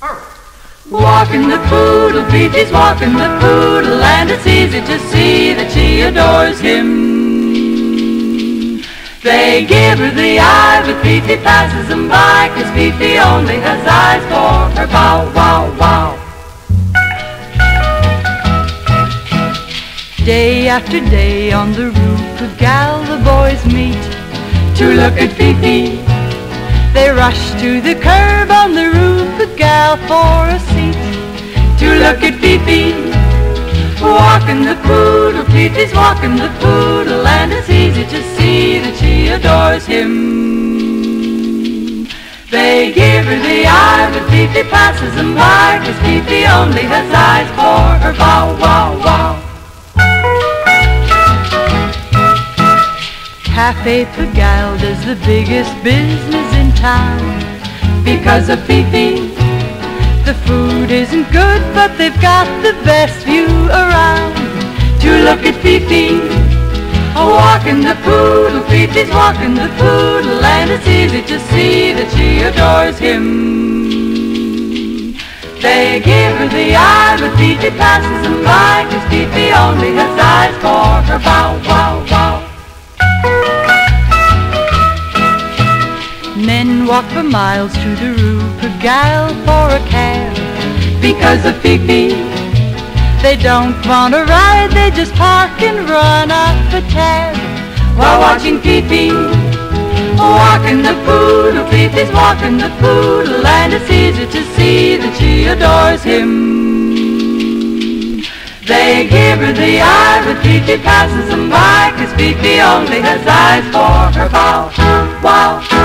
Walking the poodle, Fifi's walking the poodle, and it's easy to see that she adores him. They give her the eye, but Fifi passes them by, cause Fifi only has eyes for her bow, wow, wow. Day after day on the Rue Pigalle the boys meet to look at Fifi. They rush to the curb Gal for a seat to look at Fifi. Walking the poodle, Fifi's walking the poodle, and it's easy to see that she adores him. They give her the eye, but Fifi passes them by, cause Fifi only has eyes for her bow, wow, wow. Cafe Pigalle does the biggest business in town because of Fifi. Isn't good, but they've got the best view around. To look at Fifi, walking the poodle, Fifi's walking the poodle, and it's easy to see that she adores him. They give her the eye, but Fifi passes them by, cause Fifi only has eyes for her bow, wow, wow. Men walk for miles to the roof of Gal for a cab because of Fifi. They don't want to ride, they just park and run off a tab while watching Fifi. Walking the poodle, Fifi's walking the poodle, and it's easy to see that she adores him. They give her the eye, but Fifi passes them by, cause Fifi only has eyes for her wow, wow.